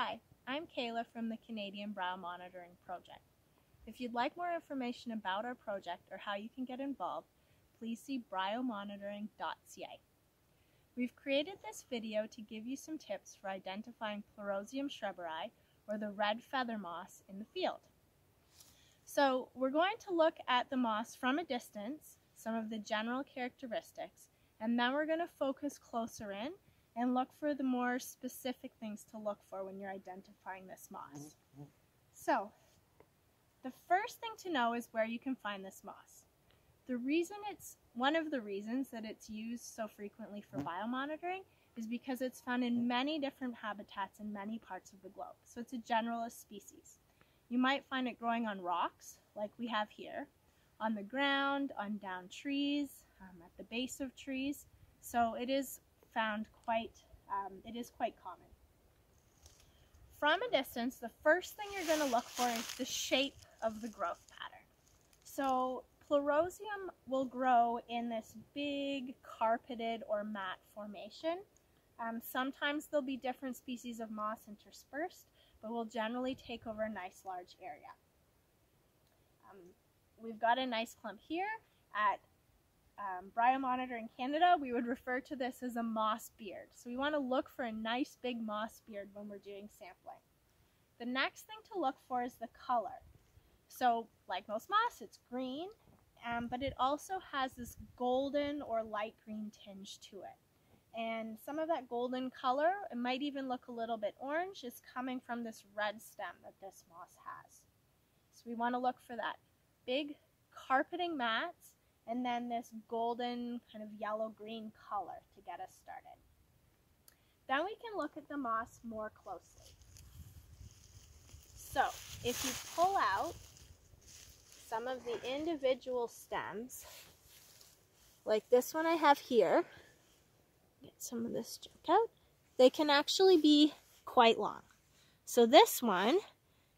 Hi, I'm Kayla from the Canadian Bryomonitoring Project. If you'd like more information about our project or how you can get involved, please see bryomonitoring.ca. We've created this video to give you some tips for identifying Pleurozium schreberi, or the red feather moss, in the field. So we're going to look at the moss from a distance, some of the general characteristics, and then we're going to focus closer in and look for the more specific things to look for when you're identifying this moss. So, the first thing to know is where you can find this moss. The reason it's one of the reasons that it's used so frequently for biomonitoring is because it's found in many different habitats in many parts of the globe. So it's a generalist species. You might find it growing on rocks, like we have here, on the ground, on down trees, um, at the base of trees. So it is found quite, um, it is quite common. From a distance, the first thing you're going to look for is the shape of the growth pattern. So Pleurozium will grow in this big carpeted or mat formation. Um, sometimes there'll be different species of moss interspersed, but will generally take over a nice large area. Um, we've got a nice clump here at um, Bryomonitoring Canada, we would refer to this as a moss beard. So we want to look for a nice big moss beard when we're doing sampling. The next thing to look for is the color. So like most moss, it's green, um, but it also has this golden or light green tinge to it. And some of that golden color, it might even look a little bit orange, is coming from this red stem that this moss has. So we want to look for that big carpeting mats and then this golden kind of yellow-green color to get us started. Then we can look at the moss more closely. So if you pull out some of the individual stems, like this one I have here, get some of this junk out, they can actually be quite long. So this one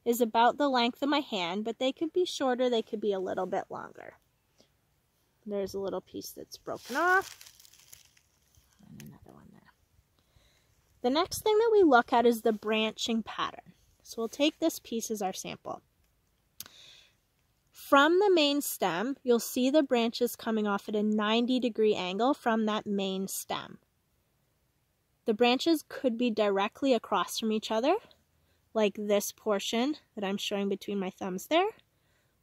is about the length of my hand, but they could be shorter, they could be a little bit longer. There's a little piece that's broken off. And another one there. The next thing that we look at is the branching pattern. So we'll take this piece as our sample. From the main stem, you'll see the branches coming off at a 90 degree angle from that main stem. The branches could be directly across from each other, like this portion that I'm showing between my thumbs there,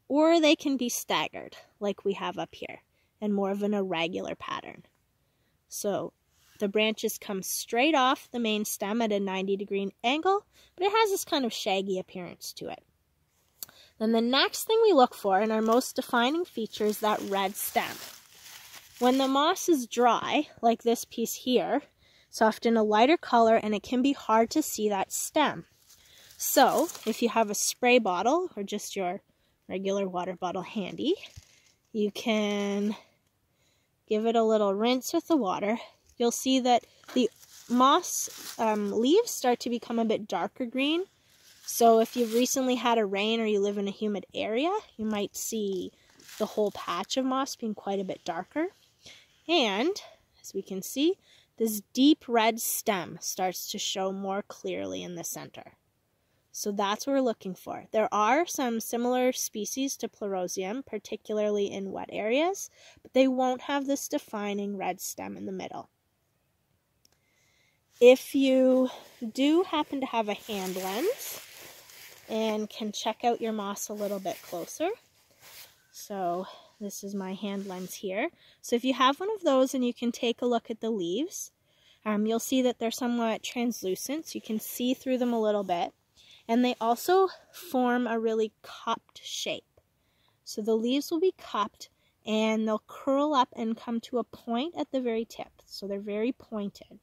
or they can be staggered, like we have up here and more of an irregular pattern. So the branches come straight off the main stem at a 90 degree angle, but it has this kind of shaggy appearance to it. Then the next thing we look for and our most defining feature is that red stem. When the moss is dry, like this piece here, it's often a lighter color and it can be hard to see that stem. So if you have a spray bottle or just your regular water bottle handy, you can give it a little rinse with the water, you'll see that the moss um, leaves start to become a bit darker green. So if you've recently had a rain or you live in a humid area, you might see the whole patch of moss being quite a bit darker. And as we can see, this deep red stem starts to show more clearly in the center. So that's what we're looking for. There are some similar species to Pleurozium, particularly in wet areas, but they won't have this defining red stem in the middle. If you do happen to have a hand lens and can check out your moss a little bit closer, so this is my hand lens here. So if you have one of those and you can take a look at the leaves, um, you'll see that they're somewhat translucent, so you can see through them a little bit and they also form a really cupped shape. So the leaves will be cupped and they'll curl up and come to a point at the very tip. So they're very pointed.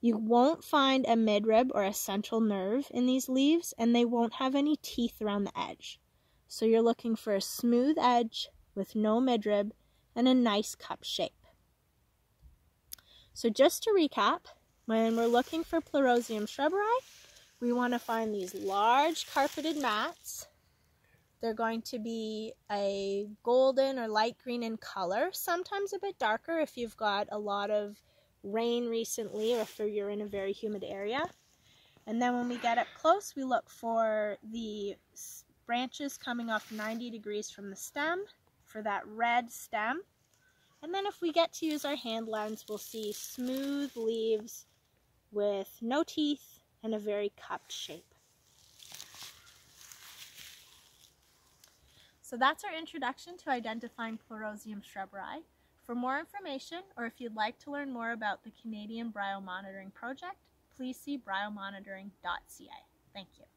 You won't find a midrib or a central nerve in these leaves and they won't have any teeth around the edge. So you're looking for a smooth edge with no midrib and a nice cup shape. So just to recap, when we're looking for Pleurozium schreberi, we want to find these large carpeted mats. They're going to be a golden or light green in color, sometimes a bit darker if you've got a lot of rain recently or if you're in a very humid area. And then when we get up close, we look for the branches coming off 90 degrees from the stem for that red stem. And then if we get to use our hand lens, we'll see smooth leaves with no teeth and a very cupped shape. So that's our introduction to identifying Pleurozium schreberi. For more information, or if you'd like to learn more about the Canadian Bryomonitoring Project, please see bryomonitoring.ca. Thank you.